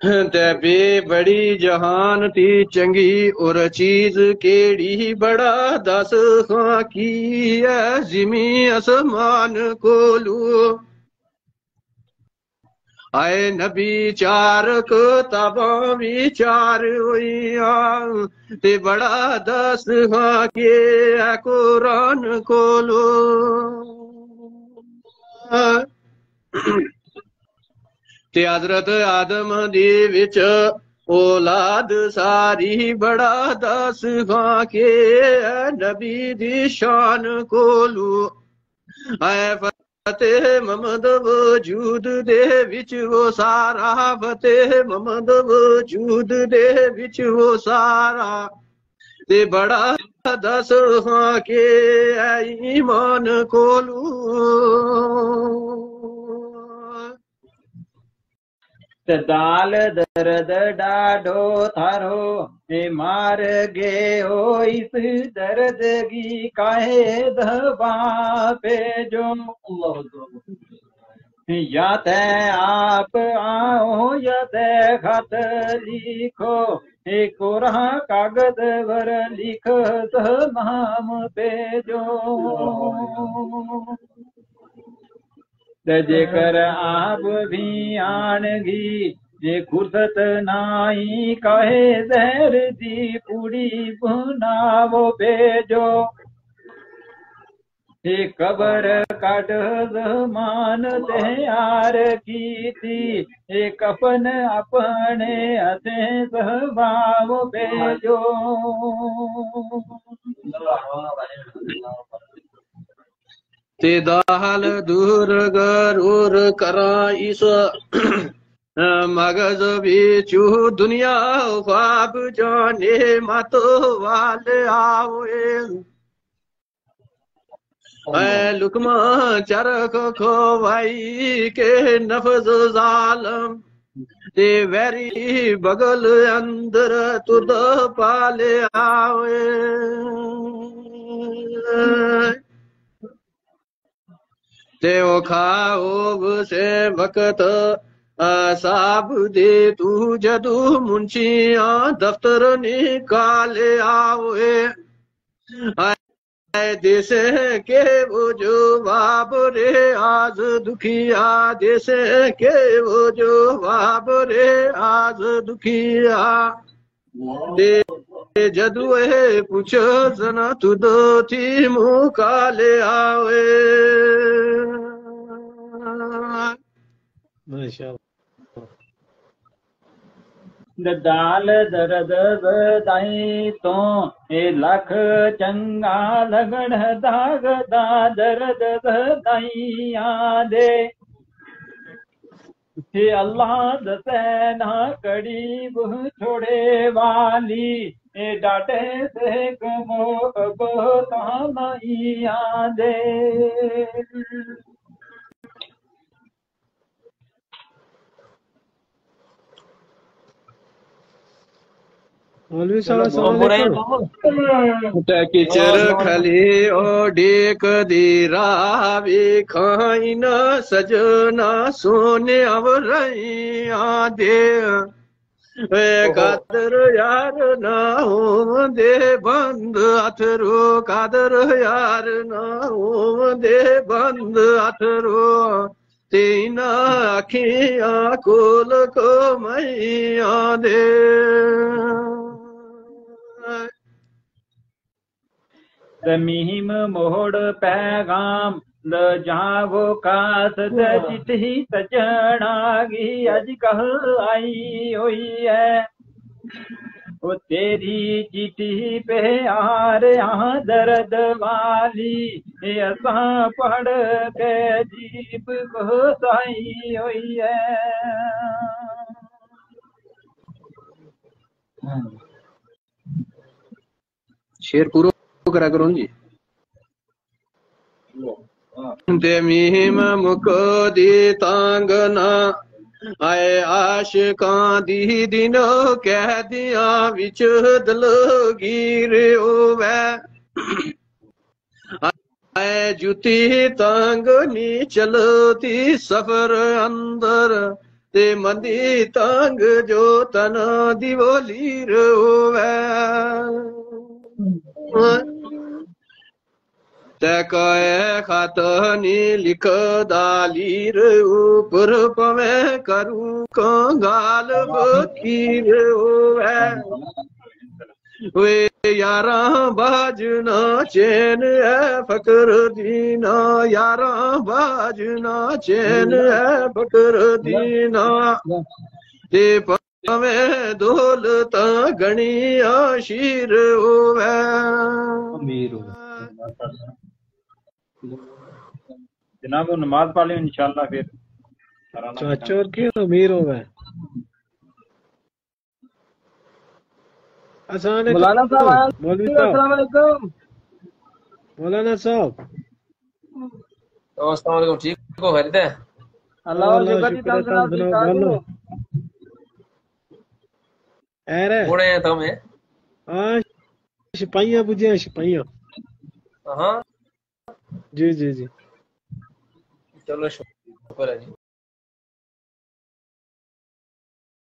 ते बे बड़ी जहान ती चंगी और चीज़ केड़ी बड़ा दस खां की है जिमी आसमान कोलू आए नबी चार कताबा विचार होइया ते बड़ा दस खां के है कुरान कोलू त्यादरत आदम दे विच सारी बड़ा दस फाके के नबी दी शान कोलू। ऐ फतेह ममद वजूद दे विच वो सारा। फतेह ममद वजूद दे विच वो सारा। ते बड़ा दस फाके के ईमान कोलू। दाल दर्द डाढो थारो हे मार गे हो इस दर्द की काहे दबा पे जो। या ते आप आओ, या ते खत लिखो हे कोरा कागज़ वर लिख नाम पे जो। जेकर आप भी आणगी जे खुर्सत नाई कहे जहर दी पूड़ी बनावो भेजो। हे कबर काट जमान ते यार की थी हे कफन अपने हथे सहभाव भेजो। ते दाल दूर गरूर करा इस मगज बिचू दुनिया ख्वाब जाने मत वाल आवे ऐ लुकमा चरख खोवाई के नफज जालम। ते वेरी बगल अंदर तुद पाले आवे ते खाओब से साब दे तू जदू मुंशिया, दफ्तर निकाले आवे देश के वो जो बाब रे, आज दुखिया देश के वो जो बाब रे, आज दुखिया। दे जदू है पूछो जना तू दो थी मुकाले आवे दाल दर्द दाई तो ए लख चंगा लगण दाग दा दर्द दाइया दे हे अल्लाह दसे ना कड़ी बुह छोड़े वाली, ए डाटे से कमो बताइया दे। किचर ओ डेक दी रावी खाई न सजना सोने अवरैया दे कादर यार ना हो दे बंद अथरो कादर यार ना हो दे बंद अथरो तीन अखियाँ कोल को मैया दे तमीम मोड़ पैगाम ल जावो कास चिट्ठी सजणा गी अज कह आई हुई है। वो तेरी चिट्ठी पे आ रहा दर्द वाली असां पढ़ के जीप को साई हुई है। शेर पूरा। करा करो जी मीम मुक दी तांगना आए आशिकां दी दिनो कह दिया विच दलगीर होवे आए जुती तांग नी चलती सफ़र अंदर ते मंदी तंग जो तन दिवोलीर होवे खात नी लिख दालीर ऊपर पवे करू कंगाल होवे वे यारा बाजना चैन है, फकर दीना। यारा बाजना चैन है, फकर दीना। ते पवे दौलत गणी आशीर होवे जनाब वो नमाज़ पढ़ लें इंशाल्लाह फिर। चाचा और क्यों अमीर हो गए? अस्सलाम मौलाना साहब मौलवी साहब। अस्सलाम वालेकुम मौलाना साहब। अस्सलाम वालेकुम ठीक हो खैरियत है? अल्लाह शुक्र है हो। है? है हाँ बुझे हैं सिपाहियाँ। हाँ। जी जी जी। चलो शुक्र जी